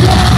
Yeah!